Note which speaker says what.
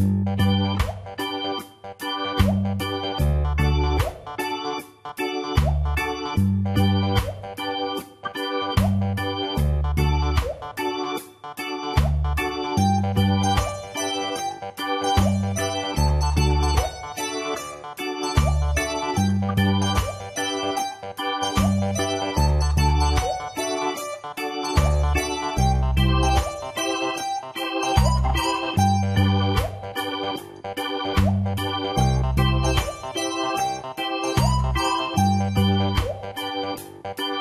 Speaker 1: you Bye.